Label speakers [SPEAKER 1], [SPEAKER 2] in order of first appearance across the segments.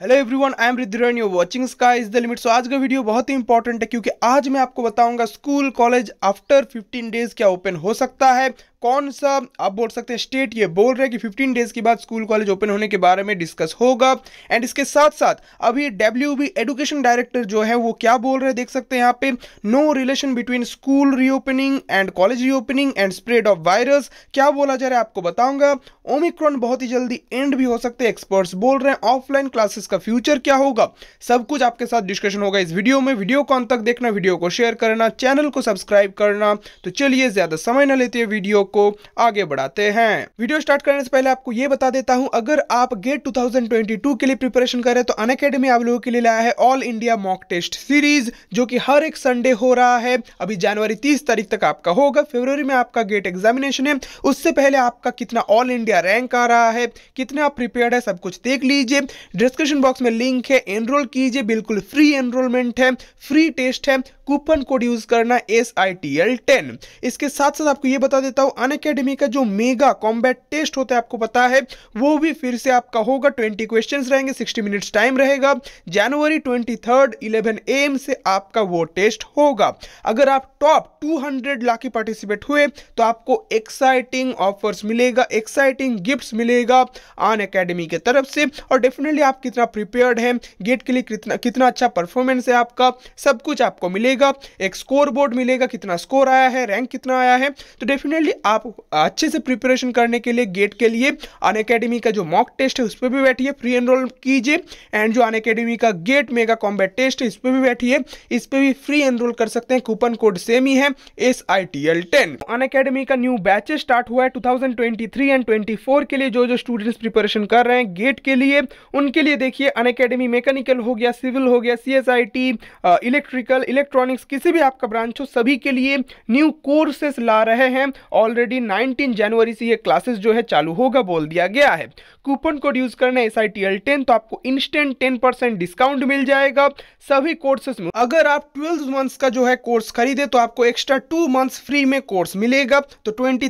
[SPEAKER 1] Hello everyone I am रिद्रन you watching sky is the limit so आज का video बहुत ही इंपॉर्टेंट है क्योंकि आज मैं आपको बताऊँगा स्कूल कॉलेज आफ्टर 15 डेज़ क्या ओपन हो सकता है कौन सा, आप बोल सकते हैं स्टेट ये बोल रहे हैं कि 15 डेज़ के बाद स्कूल कॉलेज ओपन होने के बारे में डिस्कस होगा। एंड इसके साथ साथ अभी डब्ल्यूबी एजुकेशन डायरेक्टर जो है, वो क्या बोल रहे हैं, देख सकते हैं यहाँ पे no relation between school reopening and college reopening and spread of virus क्या बोला जा रहा है, आपको बताऊँगा। ओमिक्रॉन बहुत ही जल्दी एंड भी हो सकते हैं एक्सपर्ट्स बोल रहे हैं। ऑफलाइन क्लासेस का फ्यूचर क्या होगा? सब कुछ आपके साथ डिस्कशन होगा इस वीडियो में। वीडियो को अंत तक देखना वीडियो को शेयर करना चैनल को सब्सक्राइब करना। तो चलिए, ज़्यादा समय न लेते वीडियो को आगे बढ़ाते हैं। वीडियो स्टार्ट करने से पहले आपको यह बता देता हूँ, अगर आप गेट 2022 के लिए प्रिपरेशन कर तो अन अकेडमी आप लोगों के लिए लाया है all India mock test series जो कि हर एक संडे हो रहा है। अभी जनवरी तीस तारीख तक आपका होगा फेब्रवरी में आपका गेट एग्जामिनेशन है। उससे पहले आपका कितना ऑल इंडिया रैंक आ रहा है, कितने आप प्रिपेयर्ड है, सब कुछ देख लीजिए। डिस्क्रिप्शन बॉक्स में लिंक है एनरोल कीजिए, बिल्कुल फ्री एनरोलमेंट है फ्री टेस्ट है। कूपन कोड यूज़ करना S I T L ten इसके साथ साथ आपको ये बता देता हूँ, अन अकेडमी का जो मेगा कॉम्बैट टेस्ट होता है, आपको पता है, वो भी फिर से आपका होगा ट्वेंटी क्वेश्चन रहेंगे सिक्सटी मिनट्स टाइम रहेगा। January twenty third eleven AM से आपका वो टेस्ट होगा। अगर आप top two hundred lakh participate हुए तो आपको एक्साइटिंग ऑफर्स मिलेगा एक्साइटिंग गिफ्ट मिलेगा अन अकेडमी के तरफ़ से। और डेफिनेटली आप कितना प्रिपेयर्ड है गेट के लिए कितना कितना अच्छा परफॉर्मेंस है आपका, सब कुछ आपको मिलेगा। मिलेगा, एक स्कोर बोर्ड मिलेगा, कितना स्कोर आया है रैंक कितना आया है। तो डेफिनेटली आप अच्छे से प्रिपरेशन करने के लिए गेट के लिए अन अकेडमी का जो मॉक टेस्ट है, उस पर भी बैठिए फ्री एनरोल कीजिए। एंड जो अन अकेडमी का गेट मेगा कॉम्बैट टेस्ट है, इस पर भी बैठिए। इस पर भी फ्री एनरोल कर सकते हैं कूपन कोड सेम ही है S I T L ten Unacademy का न्यू बैचेस स्टार्ट हुआ है 2023 एंड 24 के लिए, जो जो स्टूडेंट्स प्रिपरेशन कर रहे हैं गेट के लिए, उनके लिए देखिए अन अकेडमी मैकेनिकल हो गया सिविल हो गया C S I T electrical electronic electronics किसी भी आपका ब्रांच हो, सभी के लिए न्यू कोर्सेस ला रहे हैं। ऑलरेडी 19 जनवरी से ये क्लासेस जो है चालू होगा बोल दिया गया है। कूपन कोड यूज़ करना एस आई तो आपको इंस्टेंट टेन डिस्काउंट मिल जाएगा। सभी कोर्सेस में अगर आप ट्वेल्व मंथ्स का जो है कोर्स खरीदे तो आपको एक्स्ट्रा टू मंथ्स फ्री में कोर्स मिलेगा। तो ट्वेंटी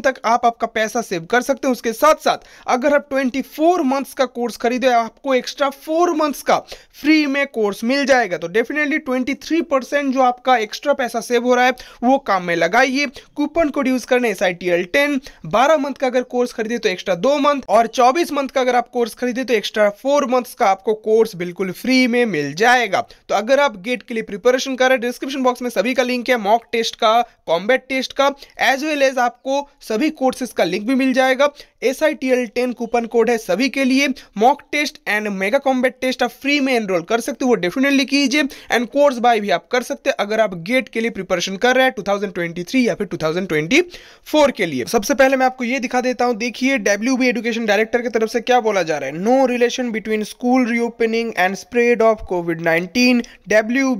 [SPEAKER 1] तक आप आपका पैसा सेव कर सकते हैं। उसके साथ साथ अगर आप ट्वेंटी मंथ्स का कोर्स खरीदे, आपको एक्स्ट्रा फोर मंथ्स का फ्री में कोर्स मिल जाएगा। तो डेफिनेटली ट्वेंटी परसेंट जो आपका एक्स्ट्रा पैसा सेव हो रहा है, वो काम में लगाइए। कूपन कोड यूज़ करने S I T L ten बारह मंथ का अगर कोर्स खरीदे तो एक्स्ट्रा दो मंथ और चौबीस मंथ का अगर आप कोर्स खरीदे तो एक्स्ट्रा फोर मंथ्स का आपको कोर्स बिल्कुल फ्री में मिल जाएगा। तो अगर आप गेट के लिए प्रिपरेशन कर रहे हैं डिस्क्रिप्शन बॉक्स में सभी का लिंक है मॉक टेस्ट का कॉम्बैट टेस्ट का एज वेल एज आपको सभी कोर्सेज का लिंक भी मिल जाएगा। S I T L ten coupon code है सभी के लिए। Mock test and mega combat test आप फ्री में एनरोल कर सकते हो डेफिनेटली कीजिए। एंड कोर्स बाय भी आप कर सकते हैं अगर आप गेट के लिए प्रिपरेशन कर रहे हैं 2023 या फिर 2024 के लिए। सबसे पहले मैं आपको ये दिखा देता हूँ, देखिए डब्ल्यू एजुकेशन डायरेक्टर की तरफ़ से क्या बोला जा रहा है। No relation between school reopening and spread of COVID nineteen W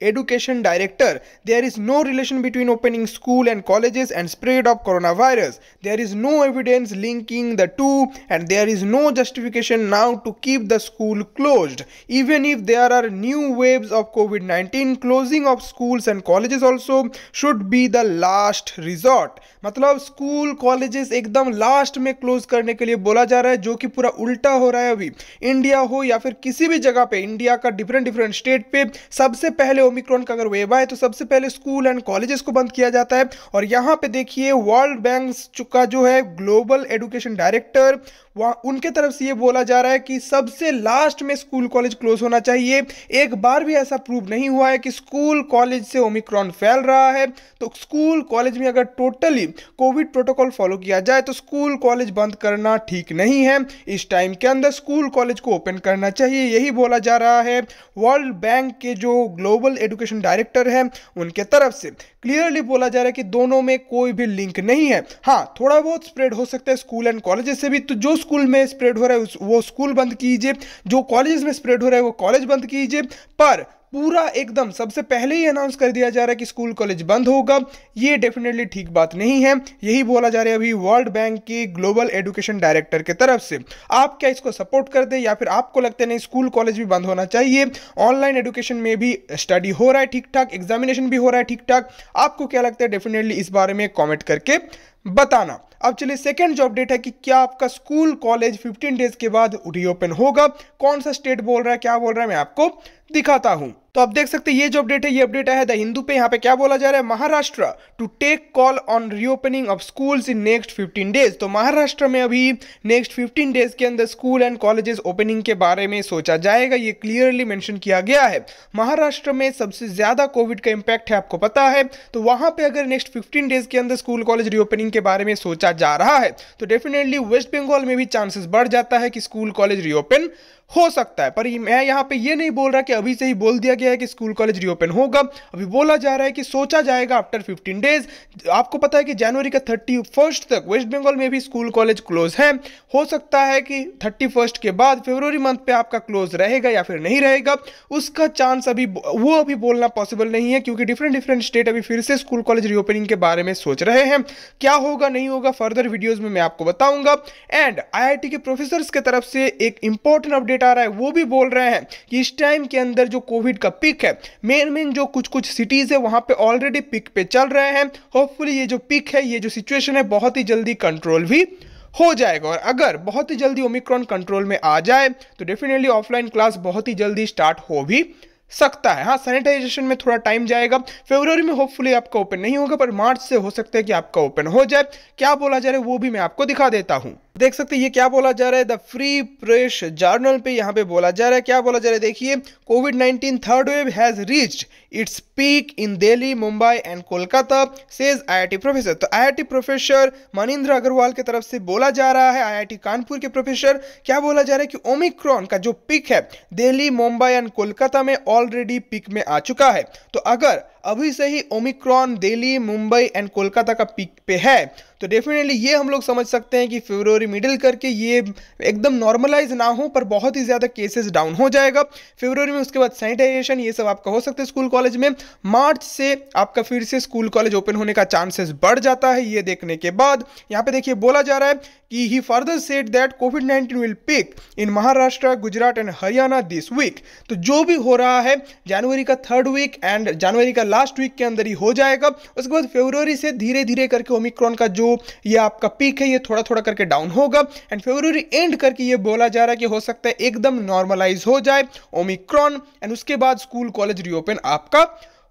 [SPEAKER 1] education director there is no relation between opening school and colleges and spread of coronavirus there is no evidence linking the two and there is no justification now to keep the school closed even if there are new waves of covid-19 closing of schools and colleges also should be the last resort मतलब school colleges एकदम last में close करने के लिए बोला जा रहा है जो कि पूरा उल्टा हो रहा है अभी इंडिया हो या फिर किसी भी जगह पे इंडिया का डिफरेंट डिफरेंट स्टेट पे सबसे पहले ओमिक्रॉन का अगर वेब आए तो सबसे पहले स्कूल एंड कॉलेजेस को बंद किया जाता है। और यहाँ पे देखिए वर्ल्ड बैंक का जो है ग्लोबल एजुकेशन डायरेक्टर वहाँ उनके तरफ़ से ये बोला जा रहा है कि सबसे लास्ट में स्कूल कॉलेज क्लोज होना चाहिए। एक बार भी ऐसा प्रूव नहीं हुआ है कि स्कूल कॉलेज से ओमिक्रॉन फैल रहा है। तो स्कूल कॉलेज में अगर टोटली कोविड प्रोटोकॉल फॉलो किया जाए तो स्कूल कॉलेज बंद करना ठीक नहीं है। इस टाइम के अंदर स्कूल कॉलेज को ओपन करना चाहिए, यही बोला जा रहा है। वर्ल्ड बैंक के जो ग्लोबल एजुकेशन डायरेक्टर है उनके तरफ़ से। क्लियरली बोला जा रहा है कि दोनों में कोई भी लिंक नहीं है। हाँ थोड़ा बहुत स्प्रेड हो सकता है स्कूल एंड कॉलेजेस से भी। तो जो स्कूल में स्प्रेड हो रहा है वो स्कूल बंद कीजिए। जो कॉलेज में स्प्रेड हो रहा है, वो कॉलेज बंद कीजिए। पर पूरा एकदम सबसे पहले ही अनाउंस कर दिया जा रहा है कि स्कूल कॉलेज बंद होगा। ये डेफिनेटली ठीक बात नहीं है। यही बोला जा रहा है अभी वर्ल्ड बैंक के ग्लोबल एजुकेशन डायरेक्टर के तरफ़ से। आप क्या इसको सपोर्ट कर दे या फिर आपको लगता है नहीं स्कूल कॉलेज भी बंद होना चाहिए? ऑनलाइन एजुकेशन में भी स्टडी हो रहा है ठीक ठाक एग्जामिनेशन भी हो रहा है ठीक ठाक आपको क्या लगता है डेफिनेटली इस बारे में कॉमेंट करके बताना। अब चलिए सेकेंड जो अपडेट है कि क्या आपका स्कूल कॉलेज 15 डेज़ के बाद रीओपन होगा? कौन सा स्टेट बोल रहा है, क्या बोल रहा है, मैं आपको दिखाता हूँ। तो आप देख सकते हैं, ये जो अपडेट है, ये अपडेट है द हिंदू पे। यहाँ पे क्या बोला जा रहा है? Maharashtra to take call on reopening of schools in next 15 days तो महाराष्ट्र में अभी नेक्स्ट 15 डेज़ के अंदर स्कूल एंड कॉलेजेस ओपनिंग के बारे में सोचा जाएगा। ये क्लियरली मेंशन किया गया है। महाराष्ट्र में सबसे ज़्यादा कोविड का इम्पैक्ट है, आपको पता है। तो वहाँ पर अगर नेक्स्ट फिफ्टीन डेज़ के अंदर स्कूल कॉलेज रीओपनिंग के बारे में सोचा जा रहा है तो डेफिनेटली वेस्ट बंगाल में भी चांसेस बढ़ जाता है कि स्कूल कॉलेज रीओपन हो सकता है, पर मैं यहाँ पे ये नहीं बोल रहा कि अभी से ही बोल दिया गया है कि स्कूल कॉलेज रीओपन होगा। अभी बोला जा रहा है कि सोचा जाएगा आफ्टर 15 डेज़ आपको पता है कि जनवरी का थर्टी फ़र्स्ट तक वेस्ट बंगाल में भी स्कूल कॉलेज क्लोज है। हो सकता है कि थर्टी फ़र्स्ट के बाद फेब्रवरी मंथ पे आपका क्लोज रहेगा या फिर नहीं रहेगा। उसका चांस अभी वो अभी बोलना पॉसिबल नहीं है, क्योंकि डिफरेंट डिफरेंट स्टेट अभी फिर से स्कूल कॉलेज रीओपनिंग के बारे में सोच रहे हैं। क्या होगा, नहीं होगा फर्दर वीडियोज़ में मैं आपको बताऊँगा। एंड आईआईटी के प्रोफेसर के तरफ़ से एक इंपॉर्टेंट अपडेट आ रहा है, वो भी बोल रहे हैं कि इस टाइम के अंदर जो कोविड का पिक है मेन मेन जो कुछ कुछ सिटीज़ है, वहाँ पे ऑलरेडी पिक पे चल रहे हैं। होपफुली ये जो पिक है, ये जो सिचुएशन है, बहुत ही जल्दी कंट्रोल भी हो जाएगा। और अगर बहुत ही जल्दी ओमिक्रॉन कंट्रोल में आ जाए तो डेफिनेटली ऑफलाइन क्लास बहुत ही जल्दी स्टार्ट हो भी सकता है। हाँ सैनिटाइजेशन में थोड़ा टाइम जाएगा। फेब्रवरी में होपफुली आपका ओपन नहीं होगा, पर मार्च से हो सकता है कि आपका ओपन हो जाए। क्या बोला जा रहा है, वो भी मैं आपको दिखा देता हूँ। देख सकते हैं, ये क्या बोला जा रहा है? द फ्री प्रेस जर्नल पे यहाँ पे बोला जा रहा है। क्या बोला जा रहा है? देखिए COVID 19 third wave has reached its peak in Delhi Mumbai and Kolkata says IIT professor तो आईआईटी प्रोफेसर मनिंद्र अग्रवाल की तरफ़ से बोला जा रहा है आईआईटी कानपुर के प्रोफेसर क्या बोला जा रहा है कि ओमिक्रॉन का जो पिक है दिल्ली मुंबई एंड कोलकाता में ऑलरेडी पिक में आ चुका है। तो अगर अभी से ही ओमिक्रॉन दिल्ली, मुंबई एंड कोलकाता का पिक पे है। तो डेफिनेटली ये हम लोग समझ सकते हैं कि फेब्रुवरी मिडिल करके ये एकदम नॉर्मलाइज ना हो, पर बहुत ही ज़्यादा केसेस डाउन हो जाएगा। फेब्रुवरी में उसके बाद सैनिटाइजेशन ये सब आपका हो सकता है स्कूल कॉलेज में। मार्च से आपका फिर से स्कूल कॉलेज ओपन होने का चांसेस बढ़ जाता है, ये देखने के बाद। यहाँ पे देखिए बोला जा रहा है he further that COVID nineteen will peak in Maharashtra Gujarat and Haryana this week तो जो भी हो रहा है जनवरी का थर्ड वीक एंड जनवरी का लास्ट वीक के अंदर ही हो जाएगा। उसके बाद फेब्रुवरी से धीरे धीरे करके ओमिक्रॉन का जो ये आपका पीक है, ये थोड़ा थोड़ा करके डाउन होगा। एंड फेब्रुवरी एंड करके ये बोला जा रहा है कि हो सकता है एकदम नॉर्मलाइज हो जाए ओमिक्रॉन एंड उसके बाद स्कूल कॉलेज रीओपन आपका।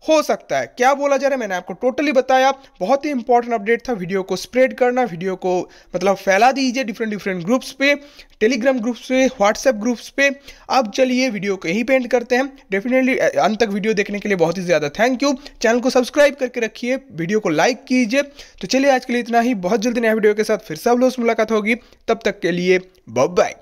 [SPEAKER 1] हो सकता है। क्या बोला जा रहा है? मैंने आपको टोटली बताया। बहुत ही इंपॉर्टेंट अपडेट था। वीडियो को स्प्रेड करना वीडियो को मतलब फैला दीजिए डिफरेंट डिफरेंट ग्रुप्स पे टेलीग्राम ग्रुप्स पे व्हाट्सएप ग्रुप्स पे। अब चलिए वीडियो को यही पेंट करते हैं। डेफिनेटली अंत तक वीडियो देखने के लिए बहुत ही ज़्यादा थैंक यू चैनल को सब्सक्राइब करके रखिए। वीडियो को लाइक कीजिए। तो चलिए आज के लिए इतना ही। बहुत जल्दी नया वीडियो के साथ फिर सब लोग मुलाकात होगी। तब तक के लिए बाय